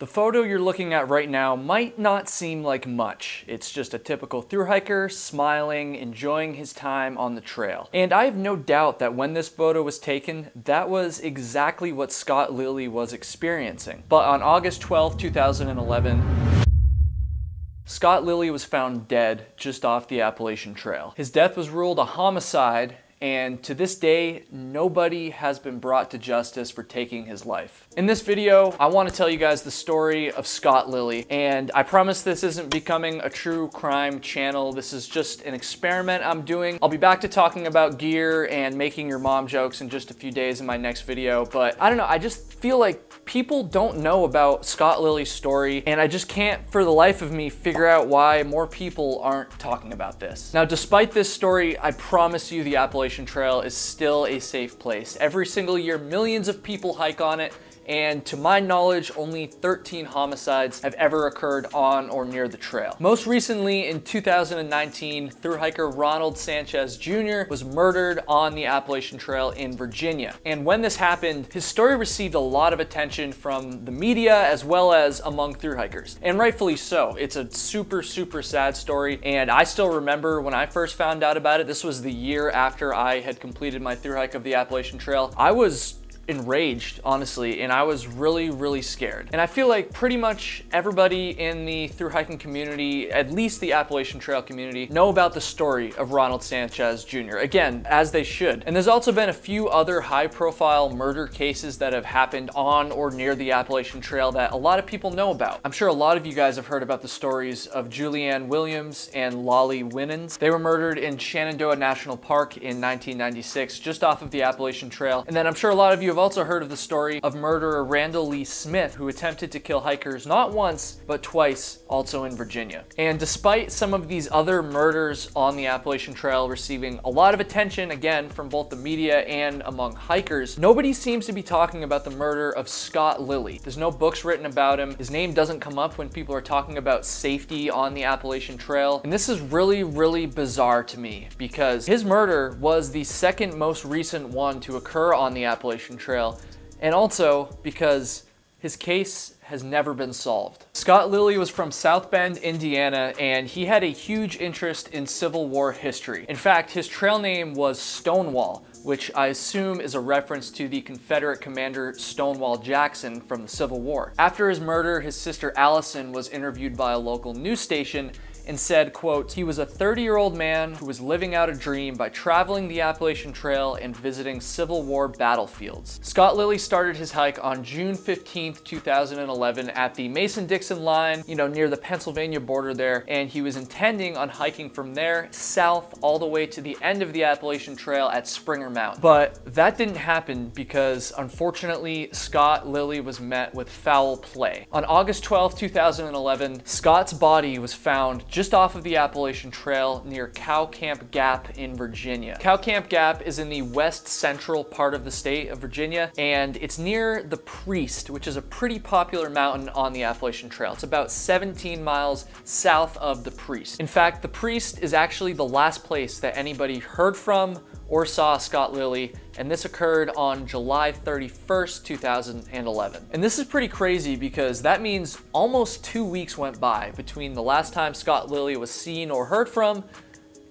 The photo you're looking at right now might not seem like much. It's just a typical thru hiker, smiling, enjoying his time on the trail. And I have no doubt that when this photo was taken, that was exactly what Scott Lilly was experiencing. But on August 12, 2011, Scott Lilly was found dead just off the Appalachian Trail. His death was ruled a homicide and to this day, nobody has been brought to justice for taking his life. In this video, I want to tell you guys the story of Scott Lilly, and I promise this isn't becoming a true crime channel. This is just an experiment I'm doing. I'll be back to talking about gear and making your mom jokes in just a few days in my next video, but I don't know, I just feel like people don't know about Scott Lilly's story, and I just can't for the life of me figure out why more people aren't talking about this. Now, despite this story, I promise you the Appalachian Trail is still a safe place. Every single year, millions of people hike on it, and to my knowledge, only 13 homicides have ever occurred on or near the trail. Most recently, in 2019, thru hiker Ronald Sanchez Jr. was murdered on the Appalachian Trail in Virginia. And when this happened, his story received a lot of attention from the media as well as among thru hikers. And rightfully so. It's a super, super sad story. And I still remember when I first found out about it, this was the year after I had completed my thru hike of the Appalachian Trail. I was enraged, honestly, and I was really, really scared. And I feel like pretty much everybody in the through hiking community, at least the Appalachian Trail community, know about the story of Ronald Sanchez Jr. Again, as they should. And there's also been a few other high profile murder cases that have happened on or near the Appalachian Trail that a lot of people know about. I'm sure a lot of you guys have heard about the stories of Julianne Williams and Lollie Winans. They were murdered in Shenandoah National Park in 1996, just off of the Appalachian Trail. And then I'm sure a lot of you have also heard of the story of murderer Randall Lee Smith, who attempted to kill hikers not once, but twice, also in Virginia. And despite some of these other murders on the Appalachian Trail receiving a lot of attention, again, from both the media and among hikers, nobody seems to be talking about the murder of Scott Lilly. There's no books written about him. His name doesn't come up when people are talking about safety on the Appalachian Trail. And this is really, really bizarre to me because his murder was the second most recent one to occur on the Appalachian Trail Trail, and also because his case has never been solved. Scott Lilly was from South Bend, Indiana, and he had a huge interest in Civil War history. In fact, his trail name was Stonewall, which I assume is a reference to the Confederate commander Stonewall Jackson from the Civil War. After his murder, his sister Allison was interviewed by a local news station and said, quote, he was a 30-year-old man who was living out a dream by traveling the Appalachian Trail and visiting Civil War battlefields. Scott Lilly started his hike on June 15, 2011 at the Mason-Dixon line, you know, near the Pennsylvania border there, and he was intending on hiking from there south all the way to the end of the Appalachian Trail at Springer Mountain. But that didn't happen because unfortunately, Scott Lilly was met with foul play. On August 12, 2011, Scott's body was found just off of the Appalachian Trail near Cow Camp Gap in Virginia. Cow Camp Gap is in the west central part of the state of Virginia, and it's near the Priest, which is a pretty popular mountain on the Appalachian Trail. It's about 17 miles south of the Priest. In fact, the Priest is actually the last place that anybody heard from or saw Scott Lilly, and this occurred on July 31st, 2011. And this is pretty crazy because that means almost two weeks went by between the last time Scott Lilly was seen or heard from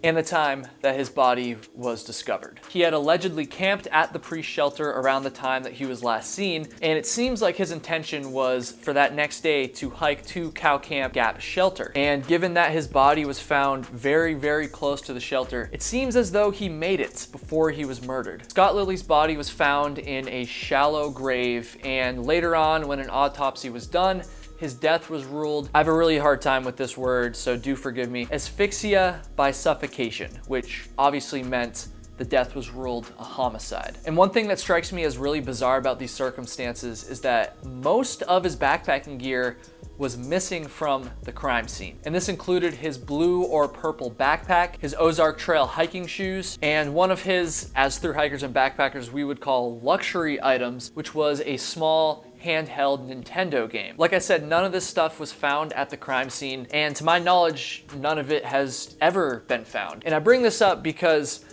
and the time that his body was discovered. He had allegedly camped at the priest shelter around the time that he was last seen, and it seems like his intention was for that next day to hike to Cow Camp Gap shelter. And given that his body was found very, very close to the shelter, it seems as though he made it before he was murdered. Scott Lilly's body was found in a shallow grave, and later on, when an autopsy was done, his death was ruled, I have a really hard time with this word, so do forgive me, asphyxia by suffocation, which obviously meant the death was ruled a homicide. And one thing that strikes me as really bizarre about these circumstances is that most of his backpacking gear was missing from the crime scene. And this included his blue or purple backpack, his Ozark Trail hiking shoes, and one of his, as through hikers and backpackers we would call luxury items, which was a small handheld Nintendo game. Like I said, none of this stuff was found at the crime scene, and to my knowledge, none of it has ever been found. And I bring this up because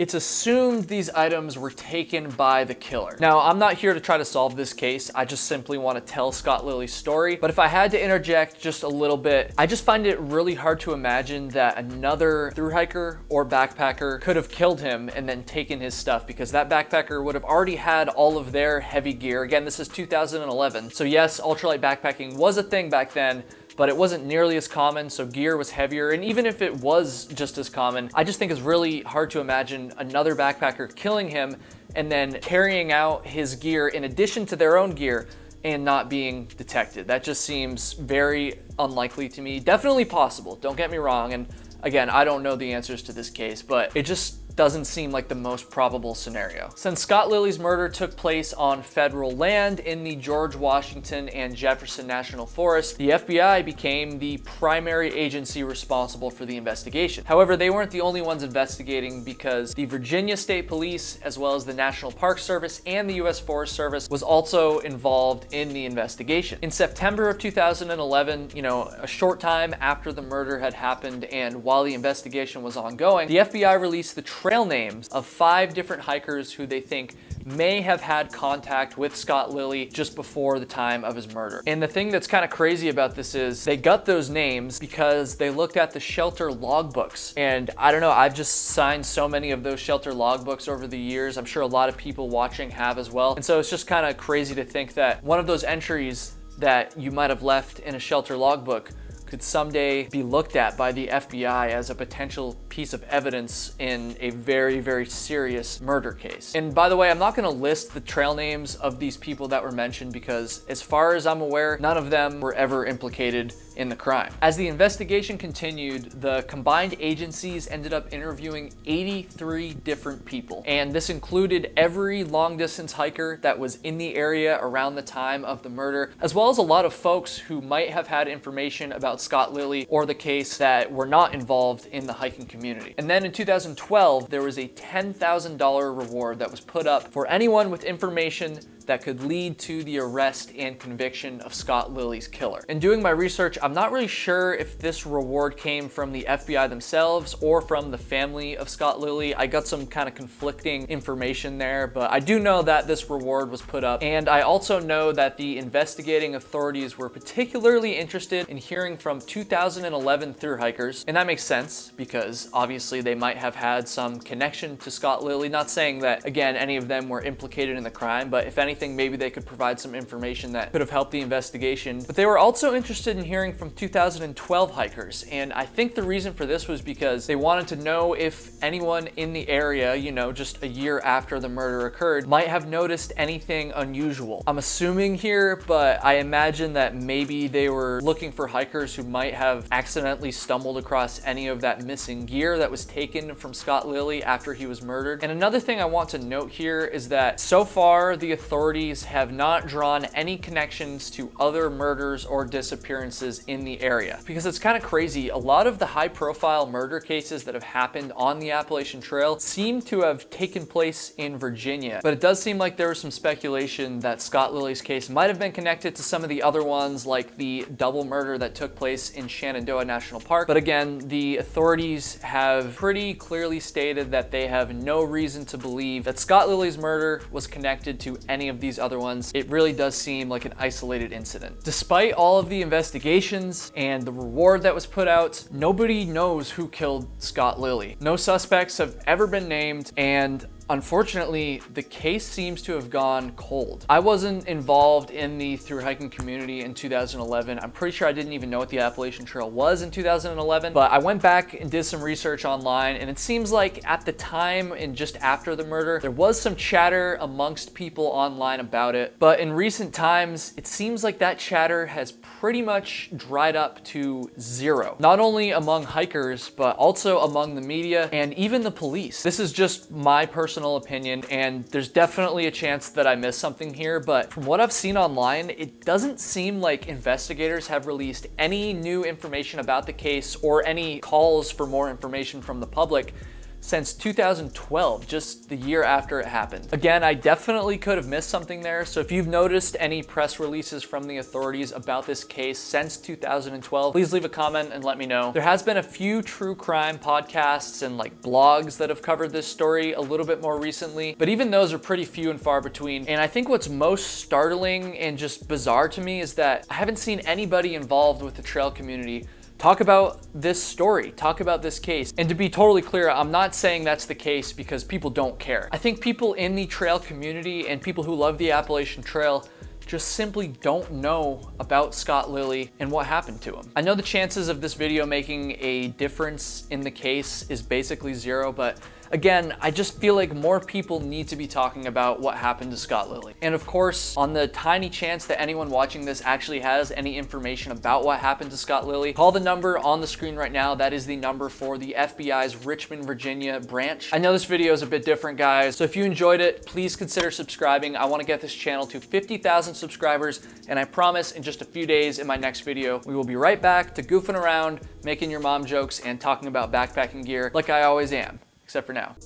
it's assumed these items were taken by the killer. Now, I'm not here to try to solve this case. I just simply want to tell Scott Lilly's story. But if I had to interject just a little bit, I just find it really hard to imagine that another through hiker or backpacker could have killed him and then taken his stuff because that backpacker would have already had all of their heavy gear. Again, this is 2011. So yes, ultralight backpacking was a thing back then, but it wasn't nearly as common, so gear was heavier. And even if it was just as common, I just think it's really hard to imagine another backpacker killing him and then carrying out his gear in addition to their own gear and not being detected. That just seems very unlikely to me. Definitely possible, don't get me wrong. And again, I don't know the answers to this case, but it just doesn't seem like the most probable scenario. Since Scott Lilly's murder took place on federal land in the George Washington and Jefferson National Forest, the FBI became the primary agency responsible for the investigation. However, they weren't the only ones investigating because the Virginia State Police, as well as the National Park Service and the U.S. Forest Service was also involved in the investigation. In September of 2011, you know, a short time after the murder had happened and while the investigation was ongoing, the FBI released the trail names of five different hikers who they think may have had contact with Scott Lilly just before the time of his murder. And the thing that's kind of crazy about this is they got those names because they looked at the shelter logbooks. And I don't know, I've just signed so many of those shelter logbooks over the years. I'm sure a lot of people watching have as well. And so it's just kind of crazy to think that one of those entries that you might have left in a shelter logbook could someday be looked at by the FBI as a potential piece of evidence in a very, very serious murder case. And by the way, I'm not gonna list the trail names of these people that were mentioned because as far as I'm aware, none of them were ever implicated in the crime. As the investigation continued, the combined agencies ended up interviewing 83 different people. And this included every long distance hiker that was in the area around the time of the murder, as well as a lot of folks who might have had information about Scott Lilly or the case that were not involved in the hiking community. And then in 2012, there was a $10,000 reward that was put up for anyone with information that could lead to the arrest and conviction of Scott Lilly's killer. In doing my research, I'm not really sure if this reward came from the FBI themselves or from the family of Scott Lilly. I got some kind of conflicting information there, but I do know that this reward was put up. And I also know that the investigating authorities were particularly interested in hearing from 2011 through hikers. And that makes sense because obviously they might have had some connection to Scott Lilly. Not saying that, again, any of them were implicated in the crime, but if anything, anything, maybe they could provide some information that could have helped the investigation. But they were also interested in hearing from 2012 hikers. And I think the reason for this was because they wanted to know if anyone in the area, you know, just a year after the murder occurred, might have noticed anything unusual. I'm assuming here, but I imagine that maybe they were looking for hikers who might have accidentally stumbled across any of that missing gear that was taken from Scott Lilly after he was murdered. And another thing I want to note here is that so far the authorities authorities have not drawn any connections to other murders or disappearances in the area. Because it's kind of crazy, a lot of the high profile murder cases that have happened on the Appalachian Trail seem to have taken place in Virginia. But it does seem like there was some speculation that Scott Lilly's case might have been connected to some of the other ones like the double murder that took place in Shenandoah National Park. But again, the authorities have pretty clearly stated that they have no reason to believe that Scott Lilly's murder was connected to any of these other ones, it really does seem like an isolated incident. Despite all of the investigations and the reward that was put out, nobody knows who killed Scott Lilly. No suspects have ever been named, and Unfortunately, the case seems to have gone cold. I wasn't involved in the through hiking community in 2011. I'm pretty sure I didn't even know what the Appalachian Trail was in 2011, but I went back and did some research online and it seems like at the time and just after the murder, there was some chatter amongst people online about it. But in recent times, it seems like that chatter has pretty much dried up to zero. Not only among hikers, but also among the media and even the police. This is just my personal personal opinion, and there's definitely a chance that I missed something here, but from what I've seen online, it doesn't seem like investigators have released any new information about the case or any calls for more information from the public since 2012, just the year after it happened. Again, I definitely could have missed something there, so if you've noticed any press releases from the authorities about this case since 2012, please leave a comment and let me know. There has been a few true crime podcasts and like blogs that have covered this story a little bit more recently, but even those are pretty few and far between. And I think what's most startling and just bizarre to me is that I haven't seen anybody involved with the trail community talk about this story, talk about this case. And to be totally clear, I'm not saying that's the case because people don't care. I think people in the trail community and people who love the Appalachian Trail just simply don't know about Scott Lilly and what happened to him. I know the chances of this video making a difference in the case is basically zero, but Again, I just feel like more people need to be talking about what happened to Scott Lilly. And of course, on the tiny chance that anyone watching this actually has any information about what happened to Scott Lilly, call the number on the screen right now. That is the number for the FBI's Richmond, Virginia branch. I know this video is a bit different, guys, so if you enjoyed it, please consider subscribing. I wanna get this channel to 50,000 subscribers, and I promise in just a few days in my next video, we will be right back to goofing around, making your mom jokes, and talking about backpacking gear like I always am except for now.